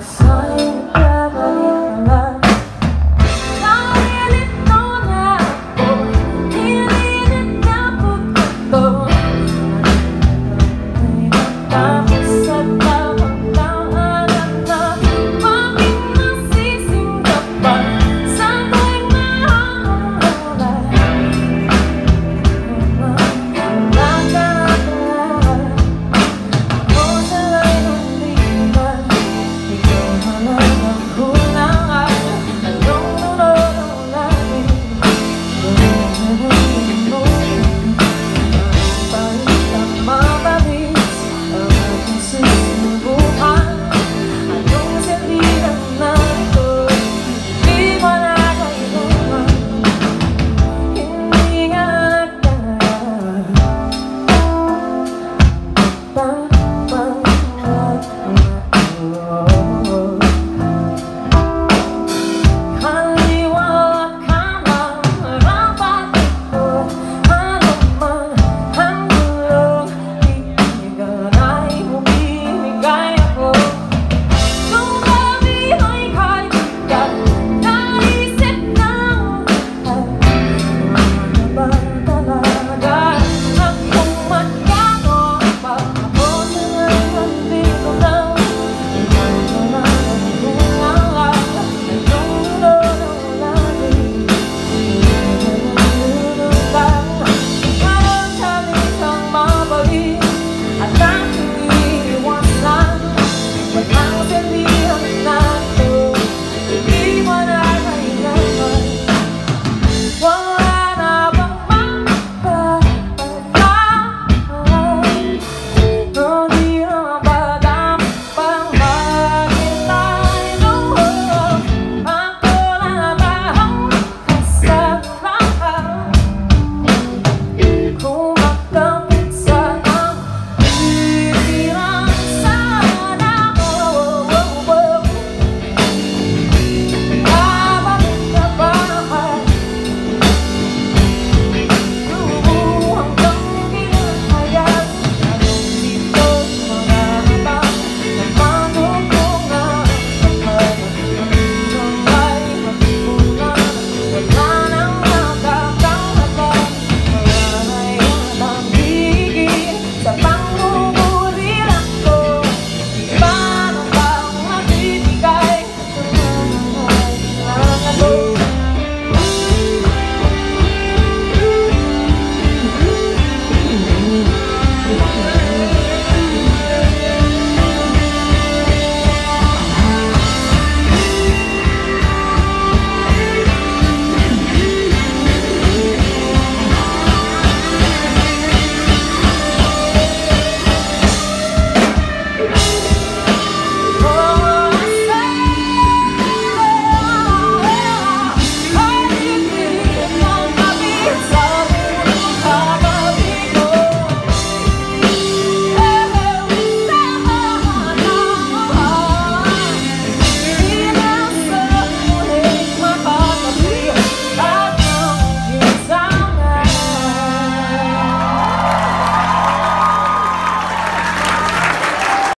sign.